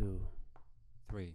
two, three,